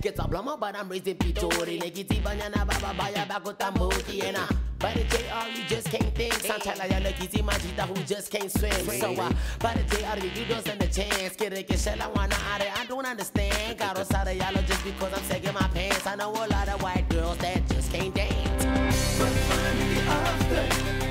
Get a blama, but I'm raising pitori. Negiti banyana baba baya bagotambuki and I. By the JR, you just can't think. Santana ya legiti majita who just can't swim. So uh, by the JR, you don't a chance. Kere que shella wanna are, I don't understand. Caro sada yalo just because I'm sagging my pants. I know a lot of white girls that just can't dance. But finally after,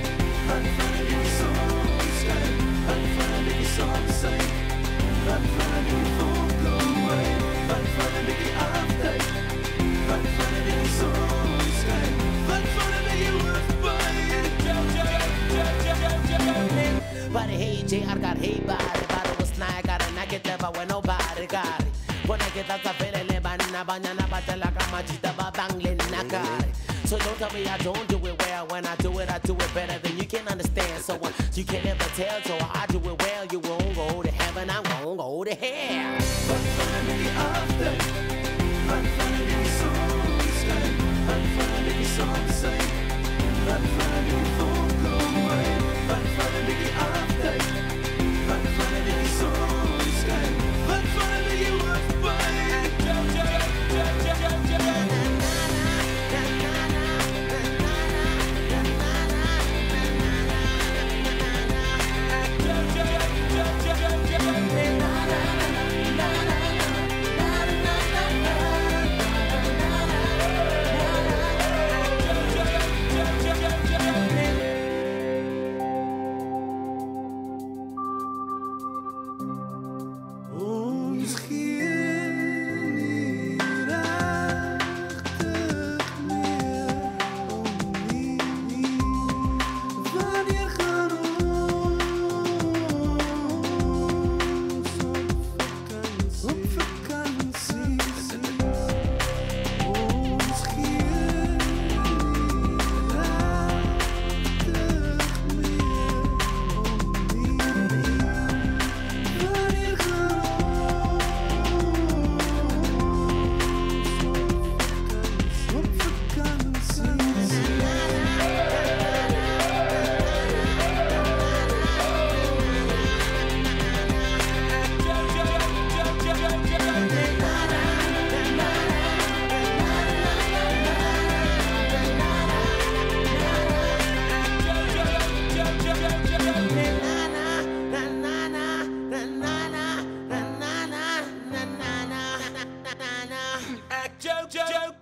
JR got hey body, body was snack, got a naked never when nobody got it. When I get out of feeling, banana, banana, batala, kamachita, babangling, nakari. So don't tell me I don't do it well. When I do it, I do it better than you can understand. So uh, you can never tell. So I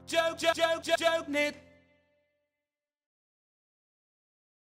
Joke, joke, joke, joke, joke, joke,